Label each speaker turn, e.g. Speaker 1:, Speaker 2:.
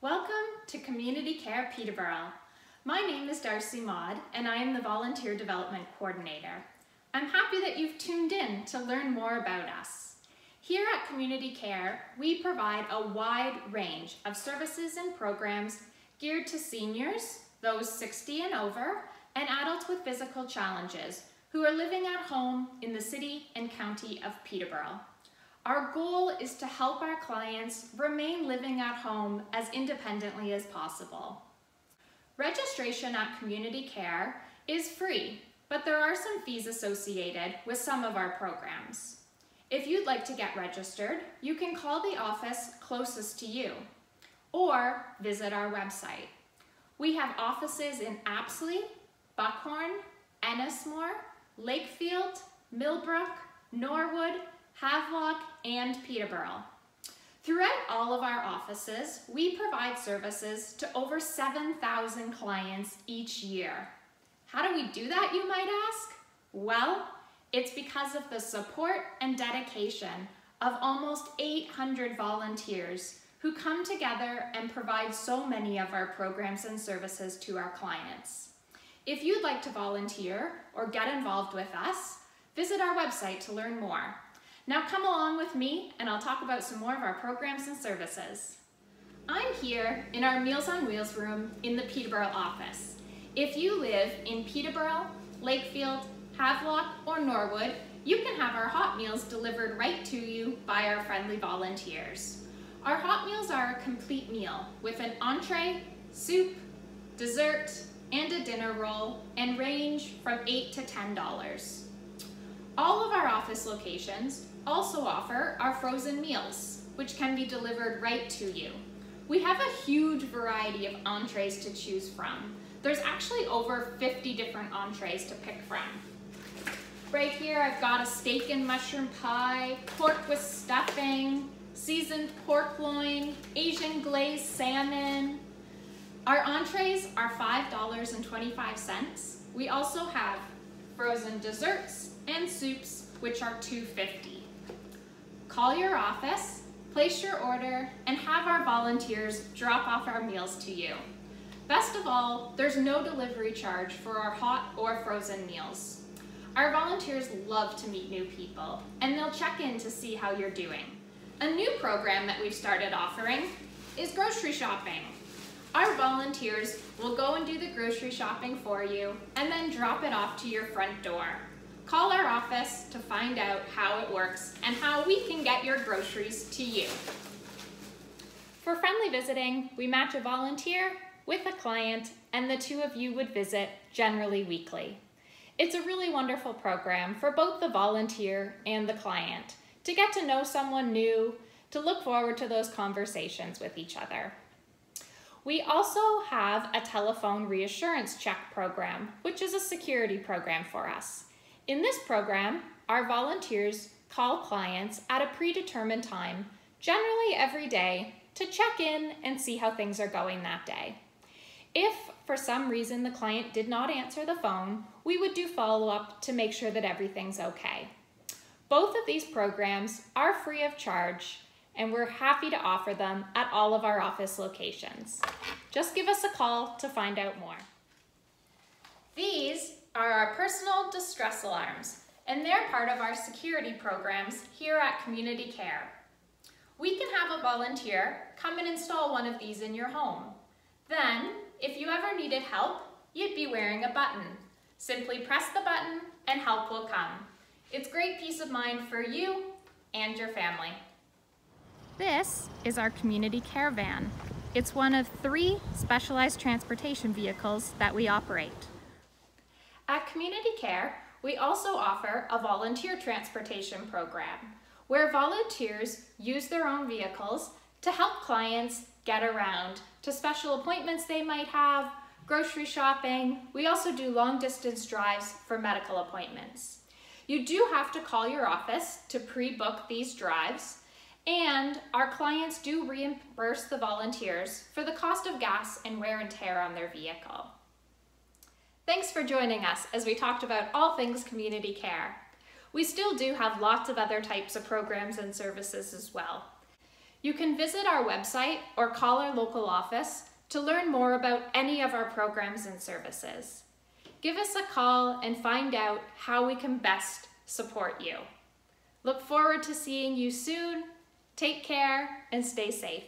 Speaker 1: Welcome to Community Care Peterborough. My name is Darcy Maud and I am the Volunteer Development Coordinator. I'm happy that you've tuned in to learn more about us. Here at Community Care, we provide a wide range of services and programs geared to seniors, those 60 and over, and adults with physical challenges who are living at home in the city and county of Peterborough. Our goal is to help our clients remain living at home as independently as possible. Registration at Community Care is free, but there are some fees associated with some of our programs. If you'd like to get registered, you can call the office closest to you or visit our website. We have offices in Apsley, Buckhorn, Ennismore, Lakefield, Millbrook, Norwood, Havelock, and Peterborough. Throughout all of our offices, we provide services to over 7,000 clients each year. How do we do that, you might ask? Well, it's because of the support and dedication of almost 800 volunteers who come together and provide so many of our programs and services to our clients. If you'd like to volunteer or get involved with us, visit our website to learn more. Now come along with me and I'll talk about some more of our programs and services. I'm here in our Meals on Wheels room in the Peterborough office. If you live in Peterborough, Lakefield, Havelock, or Norwood, you can have our hot meals delivered right to you by our friendly volunteers. Our hot meals are a complete meal with an entree, soup, dessert, and a dinner roll and range from 8 to $10. All of our office locations also offer our frozen meals, which can be delivered right to you. We have a huge variety of entrees to choose from. There's actually over 50 different entrees to pick from. Right here, I've got a steak and mushroom pie, pork with stuffing, seasoned pork loin, Asian glazed salmon. Our entrees are $5.25. We also have frozen desserts and soups, which are $2.50. Call your office, place your order, and have our volunteers drop off our meals to you. Best of all, there's no delivery charge for our hot or frozen meals. Our volunteers love to meet new people, and they'll check in to see how you're doing. A new program that we've started offering is grocery shopping. Our volunteers will go and do the grocery shopping for you and then drop it off to your front door. Call our office to find out how it works and how we can get your groceries to you. For friendly visiting, we match a volunteer with a client and the two of you would visit generally weekly. It's a really wonderful program for both the volunteer and the client to get to know someone new, to look forward to those conversations with each other. We also have a telephone reassurance check program, which is a security program for us. In this program, our volunteers call clients at a predetermined time, generally every day, to check in and see how things are going that day. If for some reason the client did not answer the phone, we would do follow-up to make sure that everything's okay. Both of these programs are free of charge and we're happy to offer them at all of our office locations. Just give us a call to find out more. These are our personal distress alarms, and they're part of our security programs here at Community Care. We can have a volunteer come and install one of these in your home. Then, if you ever needed help, you'd be wearing a button. Simply press the button and help will come. It's great peace of mind for you and your family. This is our community care van. It's one of three specialized transportation vehicles that we operate. At Community Care, we also offer a volunteer transportation program where volunteers use their own vehicles to help clients get around to special appointments they might have, grocery shopping. We also do long distance drives for medical appointments. You do have to call your office to pre-book these drives and our clients do reimburse the volunteers for the cost of gas and wear and tear on their vehicle. Thanks for joining us as we talked about all things community care. We still do have lots of other types of programs and services as well. You can visit our website or call our local office to learn more about any of our programs and services. Give us a call and find out how we can best support you. Look forward to seeing you soon. Take care and stay safe.